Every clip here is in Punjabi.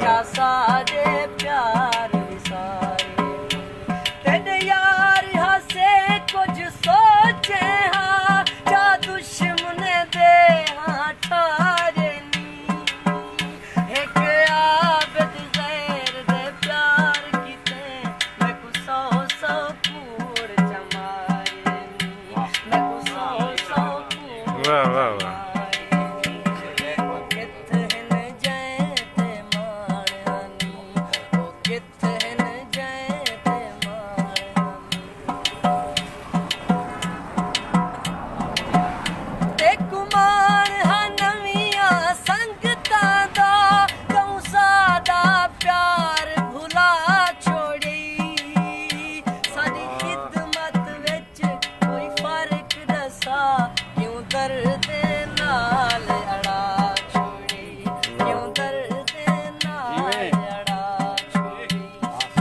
Kasar Liverpool.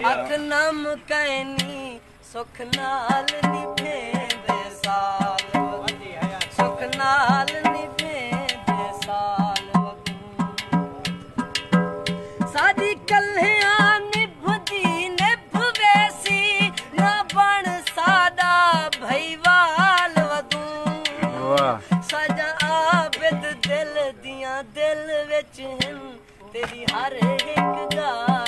ਅੱਖ ਨਮ ਕੈਨੀ ਸੁਖ ਨਾਲ ਨਿਭੇਂਦੇ ਸਾਲ ਵਕੂ। ਸੁਖ ਨਾਲ ਨਿਭੇਂਦੇ ਸਾਲ ਵਕੂ। ਸਾਡੀ ਕੱਲਿਆਂ ਨਿਭਦੀ ਨਿਭਵੇ ਸੀ। ਨਾ ਬਣ ਸਾਦਾ ਭਈਵਾਲ ਵਦੂ ਵਾਹ। ਸਾਡਾ ਆਬਦ ਦਿਲ ਦੀਆਂ ਦਿਲ ਵਿੱਚ ਹਨ ਤੇਰੀ ਹਰ ਇੱਕ ਗੱਲ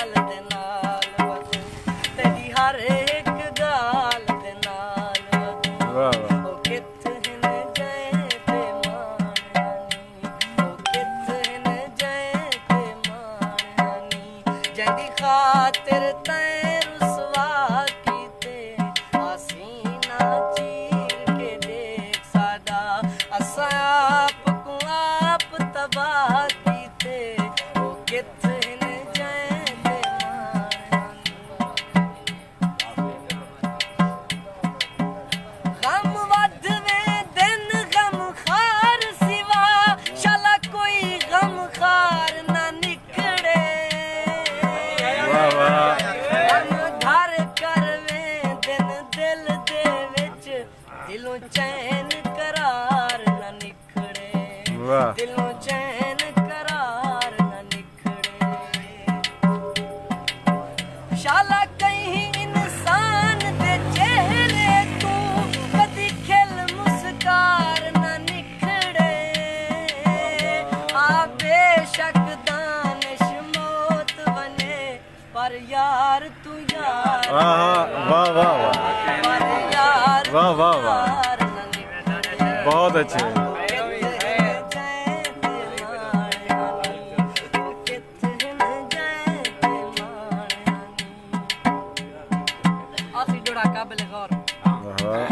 जदी खातिर तय ਅੱਛਾ ਦਿਲੋਂ ਚੈਨ ਕਰਾਰ ਨਾ ਨਿਕੜੇ ਸ਼ਾਲਾ ਕਹੀਂ ਇਨਸਾਨ ਦੇ ਚਿਹਰੇ ਤੂੰ ਕਦੀ ਖਿਲ ਮੁਸਕਾਰ ਨਾ ਨਿਕੜੇ ਆ ਬੇਸ਼ੱਕ ਦਾਨਿਸ਼ ਮੌਤ ਬਨੇ ਪਰ ਯਾਰ ਤੂੰ ਯਾਰ ਆਹ ਵਾਹ ਵਾਹ ਵਾਹ ਵਾਹ। ਵਾਹ ਵਾਹ ਬਹੁਤ ਅੱਛੇ। الغارة اها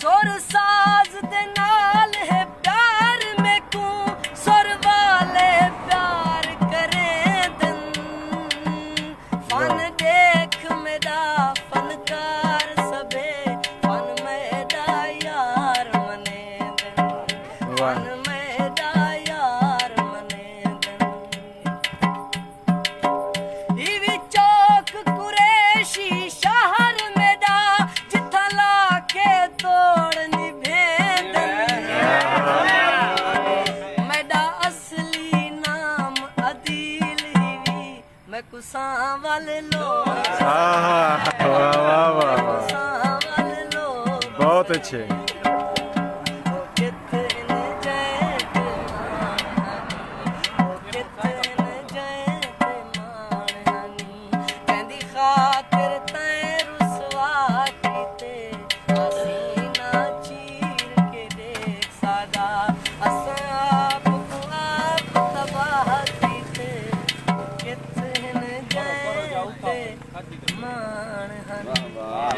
سر ساز دے نال ہے پیار میں کو سر والے پیار کرے دن فن دیکھ میرا فنکار سبے فن میرا یار منے دن فن ਮੈਂ ਕੁਸਾਂ ਵੱਲ ਲੋ। ਆਹ ਵਾਹ ਵਾਹ ਵਾਹ ਬਹੁਤ ਅੱਛੇ।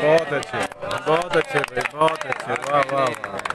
ਬਹੁਤ ਅੱਛੇ ਬਹੁਤ ਅੱਛੇ ਭਾਈ ਬਹੁਤ ਅੱਛੇ ਵਾਹ ਵਾਹ ਵਾਹ